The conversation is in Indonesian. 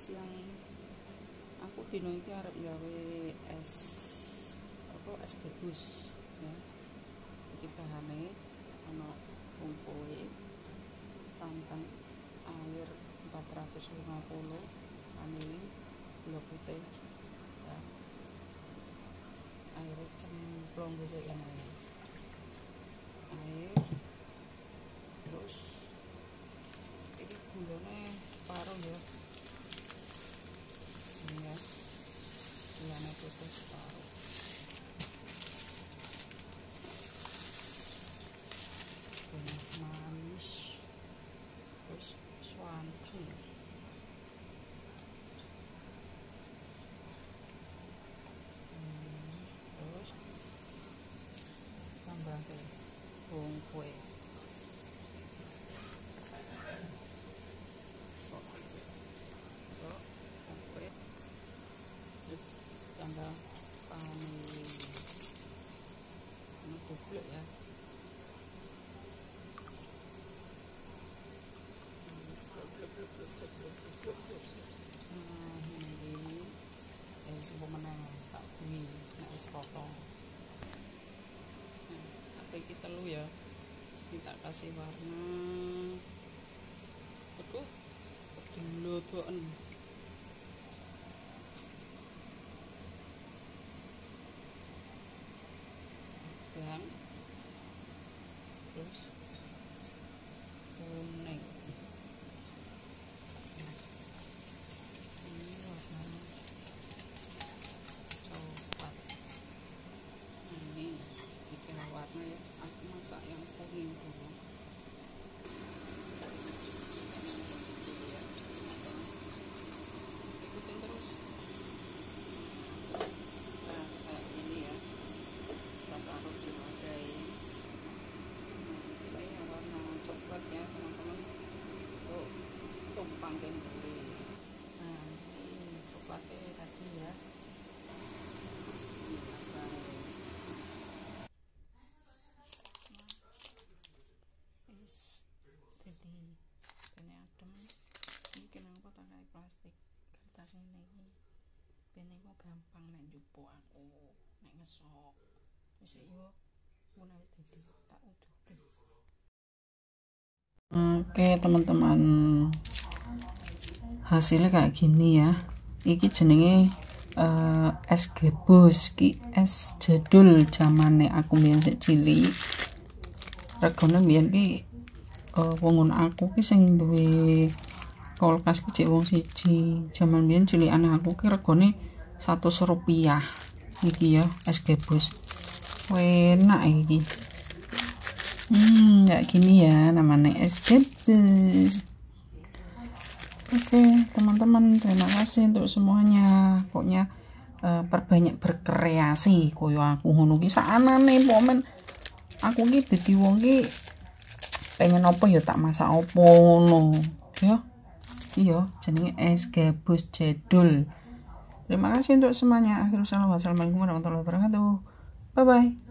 siang aku dino iki arep gawe es apa es gabus ya. Iki bahane ana kumpuwe santan air 450 vanili gula putih ya. Air cemplung bisa ya magpupus pa ako. Mamis. Swanton. Tapos, pambangkay. Hong Pue. Es pemenang tak ya kita kasih warna terus kuning Nah, ini warna coklat nah, ini tiga warna ya aku masak yang kuning dulu ikutin terus nah kayak gini ya kita taruh di wadah ini nah, ini yang warna coklat ya teman-teman tuh dulu nah ini coklatnya tadi ya pakai. Wis, jadi ini adem ini kenapa kayak plastik kertas ini ben iku gampang nek njupuk aku nek ngesok wis yo mulai dadi tak uduhke Oke teman-teman hasilnya kayak gini ya. Iki jenenge eh, es gabus ki es jadul zamane aku mbiyen sik cilik. Regane mbiyen ki uh, wong aku ki sing duwe kulkas ki cek wong siji. Jaman biyen cilikane aku ki regane 100 rupiah. Iki ya es gabus enak iki. Hmm kayak gini ya namanya es gabus oke teman-teman terima kasih untuk semuanya. Pokoknya eh, perbanyak berkreasi. Koyo aku ngono ki sakane pomen aku ki dadi wong ki pengen apa ya tak masak apa ngono. Ya iya jenenge es gabus jadul terima kasih untuk semuanya. Akhirul salam wassalamualaikum warahmatullahi wabarakatuh. Bye bye